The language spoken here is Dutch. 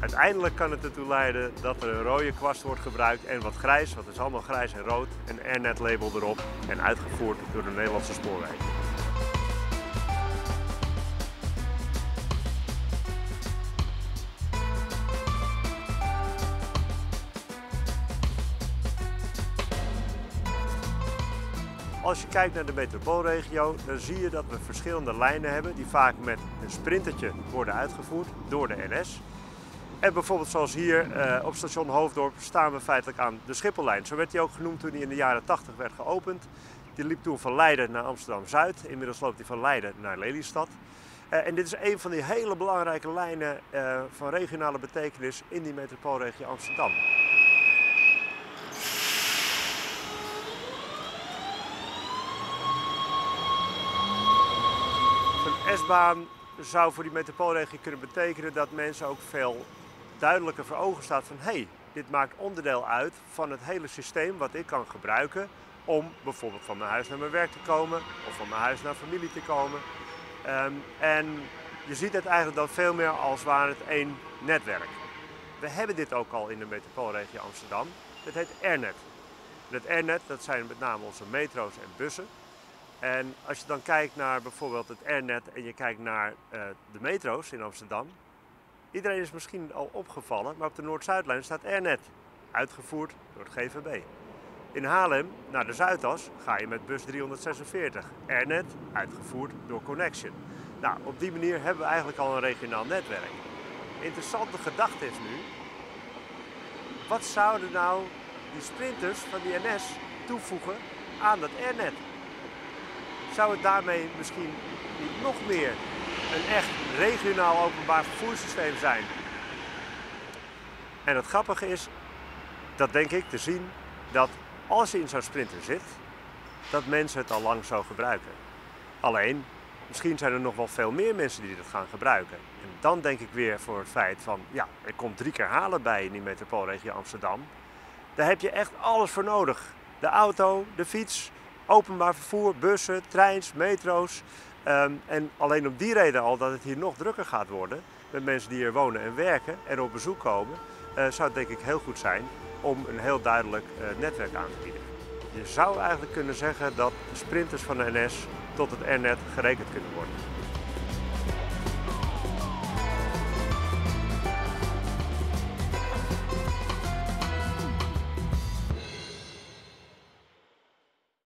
Uiteindelijk kan het ertoe leiden dat er een rode kwast wordt gebruikt en wat grijs, wat is allemaal grijs en rood, een Airnet label erop en uitgevoerd door de Nederlandse spoorwegen. Als je kijkt naar de metropoolregio, dan zie je dat we verschillende lijnen hebben die vaak met een sprintertje worden uitgevoerd door de NS. En bijvoorbeeld zoals hier eh, op station Hoofddorp staan we feitelijk aan de Schiphollijn. Zo werd die ook genoemd toen die in de jaren 80 werd geopend. Die liep toen van Leiden naar Amsterdam-Zuid. Inmiddels loopt die van Leiden naar Lelystad. Uh, en dit is een van die hele belangrijke lijnen uh, van regionale betekenis in die metropoolregio Amsterdam. Zo'n S-baan zou voor die metropoolregio kunnen betekenen dat mensen ook veel duidelijker voor ogen staat van hé, hey, dit maakt onderdeel uit van het hele systeem wat ik kan gebruiken om bijvoorbeeld van mijn huis naar mijn werk te komen of van mijn huis naar familie te komen. Um, en je ziet het eigenlijk dan veel meer als waar het één netwerk. We hebben dit ook al in de metropoolregio Amsterdam. Het heet Airnet. Het Airnet, dat zijn met name onze metro's en bussen. En als je dan kijkt naar bijvoorbeeld het Airnet en je kijkt naar uh, de metro's in Amsterdam, Iedereen is misschien al opgevallen, maar op de Noord-Zuidlijn staat Airnet, uitgevoerd door het GVB. In Haarlem naar de Zuidas ga je met bus 346, Airnet, uitgevoerd door Connection. Nou, op die manier hebben we eigenlijk al een regionaal netwerk. Interessante gedachte is nu, wat zouden nou die sprinters van die NS toevoegen aan dat Airnet? Zou het daarmee misschien nog meer een echt regionaal openbaar vervoerssysteem zijn. En het grappige is, dat denk ik te zien, dat als je in zo'n sprinter zit, dat mensen het al lang zo gebruiken. Alleen, misschien zijn er nog wel veel meer mensen die dit gaan gebruiken. En dan denk ik weer voor het feit van, ja, er komt drie keer halen bij in die metropoolregio Amsterdam. Daar heb je echt alles voor nodig. De auto, de fiets, openbaar vervoer, bussen, treins, metro's. Um, en alleen om die reden al dat het hier nog drukker gaat worden met mensen die hier wonen en werken en op bezoek komen, uh, zou het denk ik heel goed zijn om een heel duidelijk uh, netwerk aan te bieden. Je zou eigenlijk kunnen zeggen dat de sprinters van de NS tot het Airnet gerekend kunnen worden.